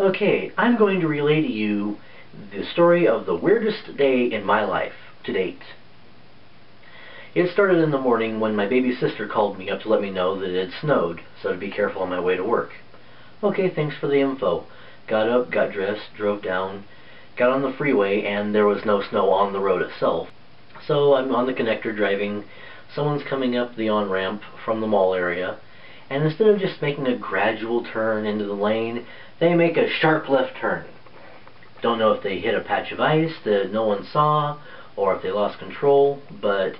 Okay, I'm going to relay to you the story of the weirdest day in my life to date. It started in the morning when my baby sister called me up to let me know that it had snowed, so to be careful on my way to work. Okay, thanks for the info. Got up, got dressed, drove down, got on the freeway, and there was no snow on the road itself. So I'm on the connector driving, someone's coming up the on-ramp from the mall area, and instead of just making a gradual turn into the lane, they make a sharp left turn. Don't know if they hit a patch of ice that no one saw, or if they lost control, but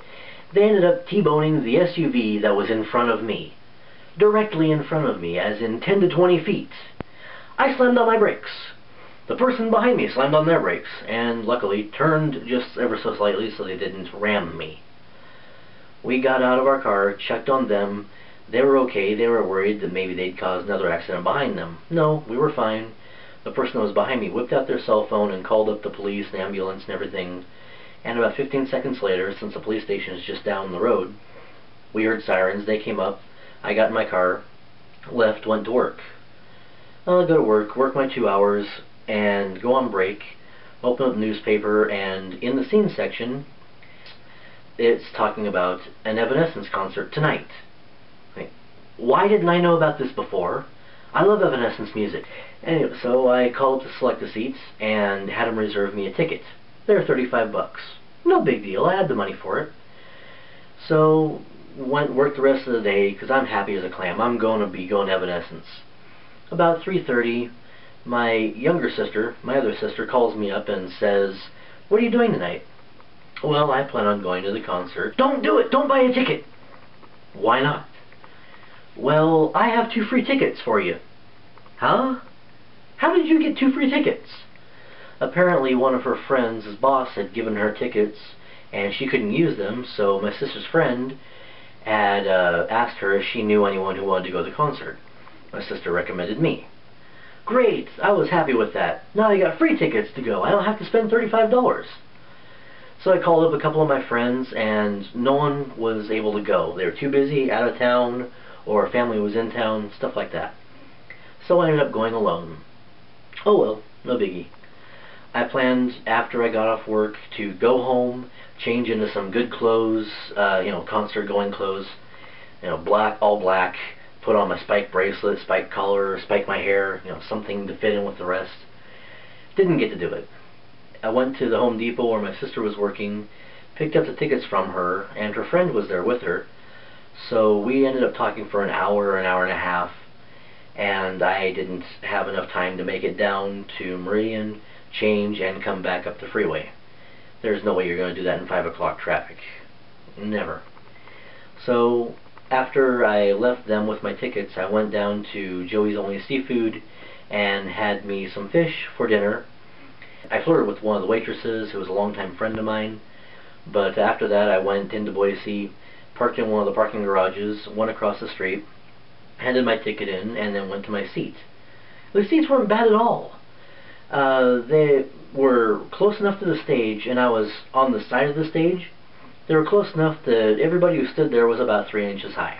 they ended up T-boning the SUV that was in front of me. Directly in front of me, as in 10 to 20 feet. I slammed on my brakes. The person behind me slammed on their brakes, and luckily turned just ever so slightly so they didn't ram me. We got out of our car, checked on them, they were okay. They were worried that maybe they'd caused another accident behind them. No, we were fine. The person that was behind me whipped out their cell phone and called up the police and ambulance and everything. And about 15 seconds later, since the police station is just down the road, we heard sirens. They came up. I got in my car, left, went to work. I'll go to work, work my two hours, and go on break, open up the newspaper, and in the scene section, it's talking about an Evanescence concert tonight. Why didn't I know about this before? I love Evanescence music. Anyway, so I called to select the seats and had them reserve me a ticket. They're 35 bucks. No big deal. I had the money for it. So went worked the rest of the day because I'm happy as a clam. I'm going to be going to Evanescence. About 3:30, my younger sister, my other sister, calls me up and says, "What are you doing tonight?" Well, I plan on going to the concert. Don't do it. Don't buy a ticket. Why not? Well, I have two free tickets for you. Huh? How did you get two free tickets? Apparently one of her friends' boss had given her tickets and she couldn't use them, so my sister's friend had uh, asked her if she knew anyone who wanted to go to the concert. My sister recommended me. Great! I was happy with that. Now I got free tickets to go. I don't have to spend $35. So I called up a couple of my friends and no one was able to go. They were too busy, out of town, or family was in town, stuff like that. So I ended up going alone. Oh well, no biggie. I planned after I got off work to go home, change into some good clothes, uh, you know, concert going clothes, you know, black, all black, put on my spike bracelet, spike collar, spike my hair, you know, something to fit in with the rest. Didn't get to do it. I went to the Home Depot where my sister was working, picked up the tickets from her, and her friend was there with her, so we ended up talking for an hour, or an hour and a half, and I didn't have enough time to make it down to Meridian, change, and come back up the freeway. There's no way you're going to do that in 5 o'clock traffic. Never. So after I left them with my tickets, I went down to Joey's Only Seafood and had me some fish for dinner. I flirted with one of the waitresses who was a longtime friend of mine, but after that I went into Boise parked in one of the parking garages, went across the street, handed my ticket in, and then went to my seat. The seats weren't bad at all. Uh, they were close enough to the stage, and I was on the side of the stage. They were close enough that everybody who stood there was about three inches high.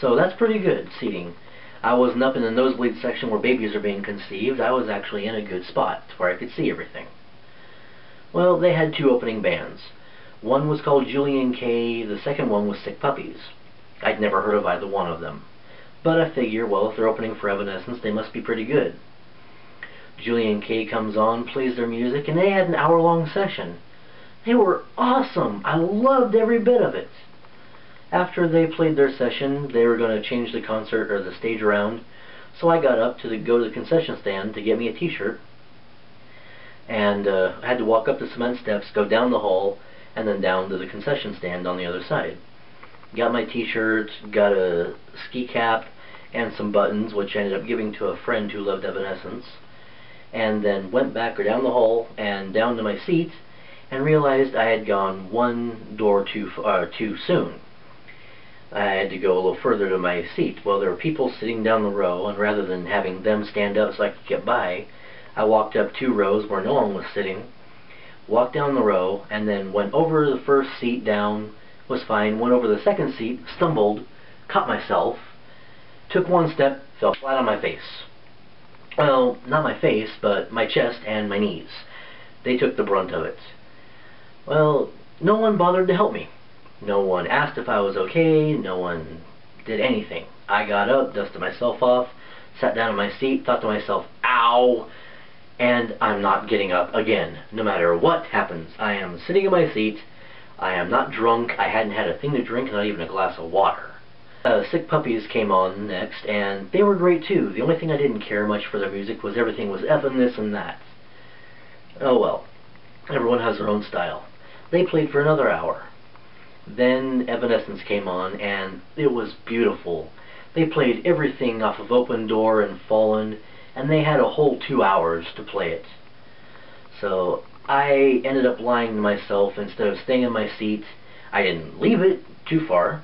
So that's pretty good seating. I wasn't up in the nosebleed section where babies are being conceived. I was actually in a good spot where I could see everything. Well, they had two opening bands. One was called Julien-K. The second one was Sick Puppies. I'd never heard of either one of them. But I figure, well, if they're opening for Evanescence, they must be pretty good. Julien-K comes on, plays their music, and they had an hour-long session. They were awesome! I loved every bit of it! After they played their session, they were going to change the concert or the stage around, so I got up to the, go to the concession stand to get me a t-shirt, and uh, I had to walk up the cement steps, go down the hall, and then down to the concession stand on the other side. Got my t-shirt, got a ski cap, and some buttons, which I ended up giving to a friend who loved Evanescence, and then went back or down the hall and down to my seat, and realized I had gone one door too, uh, too soon. I had to go a little further to my seat. Well, there were people sitting down the row, and rather than having them stand up so I could get by, I walked up two rows where no one was sitting, walked down the row, and then went over the first seat down, was fine, went over the second seat, stumbled, caught myself, took one step, fell flat on my face. Well, not my face, but my chest and my knees. They took the brunt of it. Well, no one bothered to help me. No one asked if I was okay, no one did anything. I got up, dusted myself off, sat down in my seat, thought to myself, ow, and I'm not getting up again, no matter what happens. I am sitting in my seat, I am not drunk, I hadn't had a thing to drink, not even a glass of water. Uh, Sick Puppies came on next, and they were great too. The only thing I didn't care much for their music was everything was effing this and that. Oh well, everyone has their own style. They played for another hour. Then Evanescence came on, and it was beautiful. They played everything off of Open Door and Fallen, and they had a whole two hours to play it. So I ended up lying to myself instead of staying in my seat. I didn't leave it too far,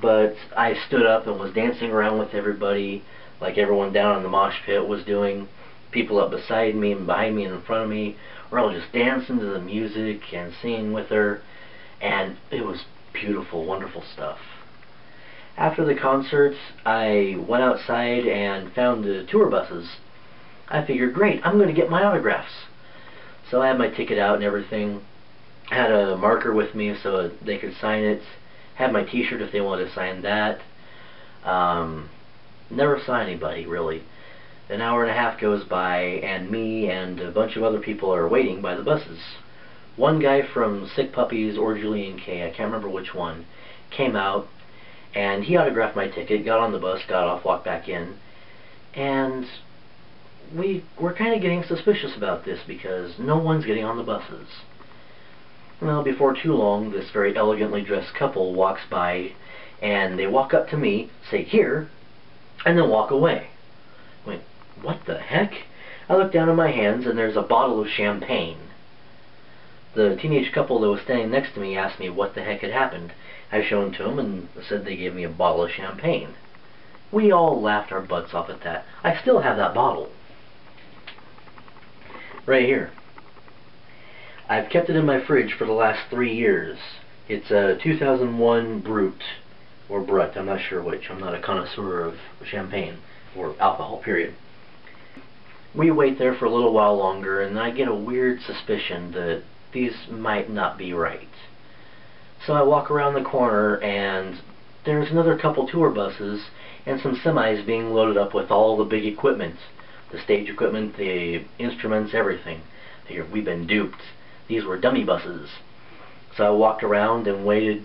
but I stood up and was dancing around with everybody, like everyone down in the mosh pit was doing. People up beside me and behind me and in front of me were all just dancing to the music and singing with her, and it was beautiful, wonderful stuff. After the concert, I went outside and found the tour buses. I figured, great, I'm going to get my autographs. So I had my ticket out and everything. I had a marker with me so they could sign it. Had my t-shirt if they wanted to sign that. Um, never saw anybody, really. An hour and a half goes by, and me and a bunch of other people are waiting by the buses. One guy from Sick Puppies or Julien-K, I can't remember which one, came out, and he autographed my ticket, got on the bus, got off, walked back in, and we were kind of getting suspicious about this because no one's getting on the buses. Well, before too long, this very elegantly dressed couple walks by, and they walk up to me, say, here, and then walk away. I went, what the heck? I look down at my hands, and there's a bottle of champagne. The teenage couple that was standing next to me asked me what the heck had happened. I showed to them and said they gave me a bottle of champagne. We all laughed our butts off at that. I still have that bottle. Right here. I've kept it in my fridge for the last three years. It's a 2001 Brut, or Brut, I'm not sure which. I'm not a connoisseur of champagne, or alcohol, period. We wait there for a little while longer, and I get a weird suspicion that these might not be right. So I walk around the corner and there's another couple tour buses and some semis being loaded up with all the big equipment. The stage equipment, the instruments, everything. Here, we've been duped. These were dummy buses. So I walked around and waited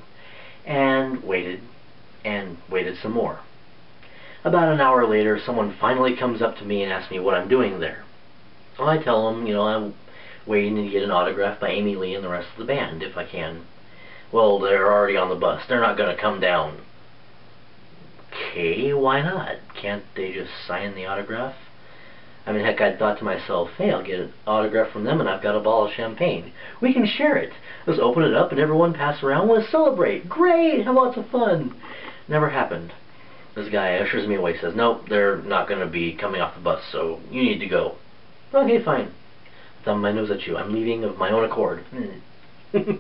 and waited and waited some more. About an hour later, someone finally comes up to me and asks me what I'm doing there. I tell them, you know, I'm waiting to get an autograph by Amy Lee and the rest of the band, if I can. Well, they're already on the bus. They're not going to come down. Okay, why not? Can't they just sign the autograph? I mean, heck, I thought to myself, hey, I'll get an autograph from them and I've got a bottle of champagne. We can share it. Let's open it up and everyone pass around. Let's celebrate. Great, have lots of fun. Never happened. This guy ushers me away, says, nope, they're not going to be coming off the bus, so you need to go. Okay, fine. Thumb my nose at you. I'm leaving of my own accord.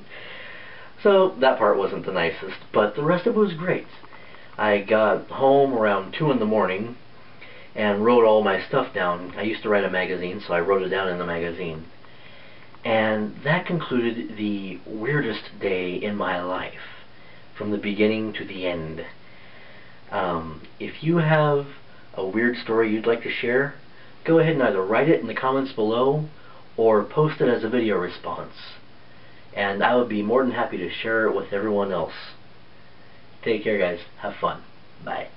So that part wasn't the nicest, but the rest of it was great. I got home around 2 in the morning and wrote all my stuff down. I used to write a magazine, so I wrote it down in the magazine. And that concluded the weirdest day in my life, from the beginning to the end. Um, if you have a weird story you'd like to share, go ahead and either write it in the comments below or post it as a video response and I would be more than happy to share it with everyone else. Take care, guys. Have fun. Bye.